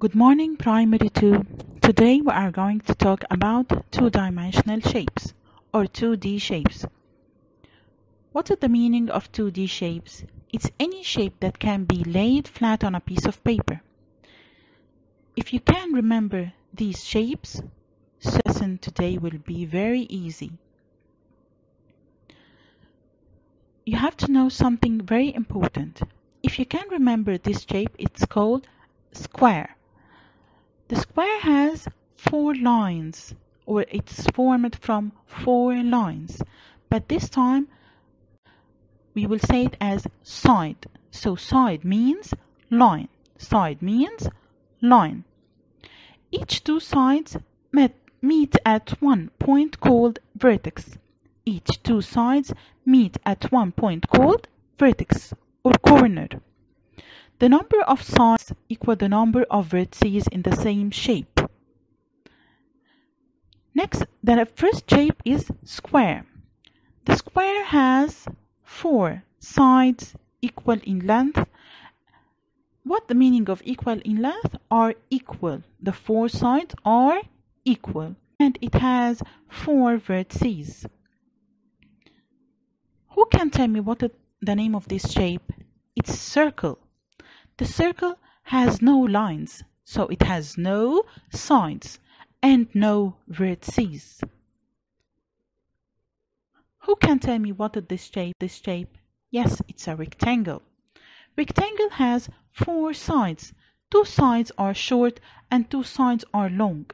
Good morning, Primary 2. Today we are going to talk about two-dimensional shapes or 2D shapes. What is the meaning of 2D shapes? It's any shape that can be laid flat on a piece of paper. If you can remember these shapes, lesson today will be very easy. You have to know something very important. If you can remember this shape, it's called square. The square has four lines or it's formed from four lines. But this time we will say it as side. So side means line. Side means line. Each two sides met, meet at one point called vertex. Each two sides meet at one point called vertex or corner the number of sides equal the number of vertices in the same shape. Next, the first shape is square. The square has four sides equal in length. What the meaning of equal in length? Are equal. The four sides are equal. And it has four vertices. Who can tell me what the name of this shape? It's circle. The circle has no lines, so it has no sides and no vertices. Who can tell me what is this shape? This shape? Yes, it's a rectangle. Rectangle has four sides. Two sides are short and two sides are long.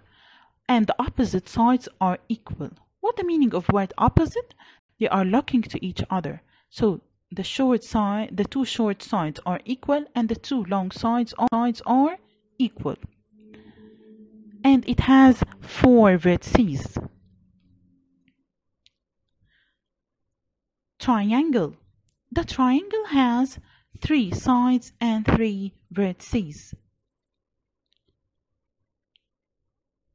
And the opposite sides are equal. What the meaning of word opposite? They are looking to each other. So the short side, the two short sides are equal and the two long sides are equal. And it has four vertices. Triangle. The triangle has three sides and three vertices.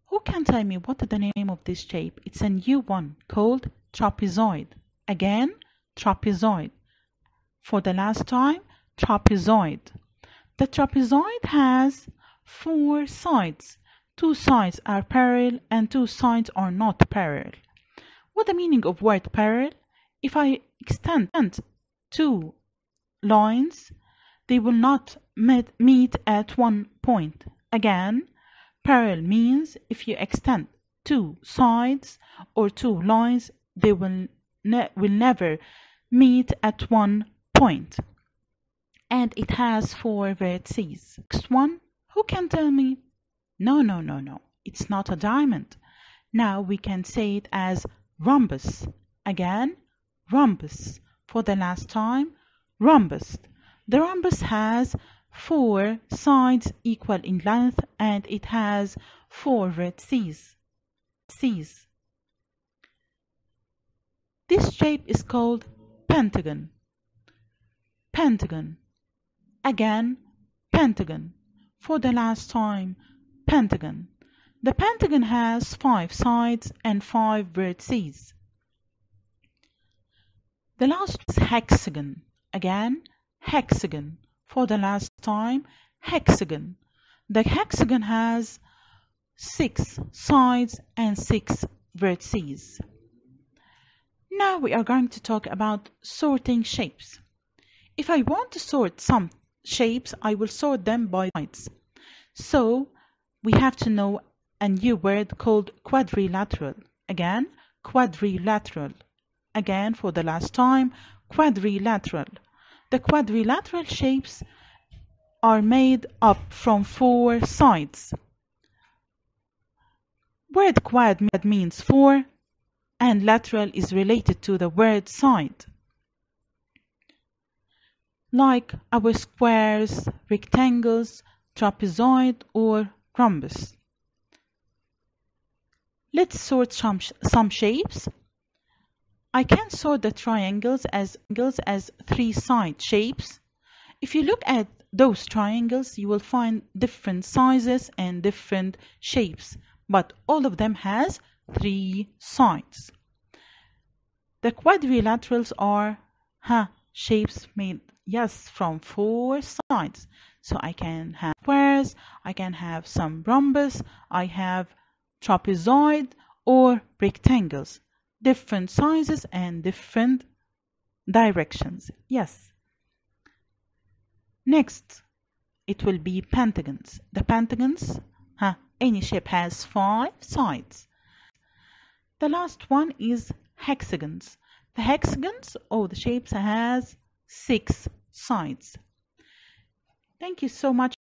Who can tell me what the name of this shape? It's a new one called trapezoid. Again, trapezoid. For the last time, trapezoid. The trapezoid has four sides. Two sides are parallel and two sides are not parallel. What the meaning of word parallel? If I extend two lines, they will not meet at one point. Again, parallel means if you extend two sides or two lines, they will, ne will never meet at one point. And it has four vertices. Next one, who can tell me? No, no, no, no. It's not a diamond. Now we can say it as rhombus. Again, rhombus. For the last time, rhombus. The rhombus has four sides equal in length and it has four vertices. C's. This shape is called pentagon pentagon. Again, pentagon. For the last time, pentagon. The pentagon has five sides and five vertices. The last is hexagon. Again, hexagon. For the last time, hexagon. The hexagon has six sides and six vertices. Now we are going to talk about sorting shapes. If I want to sort some shapes, I will sort them by sides. So we have to know a new word called quadrilateral. Again, quadrilateral. Again, for the last time, quadrilateral. The quadrilateral shapes are made up from four sides. Word quad means four and lateral is related to the word side like our squares, rectangles, trapezoid or rhombus. Let's sort some, some shapes. I can sort the triangles as, as three-side shapes. If you look at those triangles, you will find different sizes and different shapes, but all of them has three sides. The quadrilaterals are huh, shapes made yes from four sides so I can have squares I can have some rhombus, I have trapezoid or rectangles. Different sizes and different directions. Yes. Next, it will be pentagons. The pentagons, huh, any shape has five sides. The last one is hexagons. The hexagons or the shapes has six sides. Thank you so much.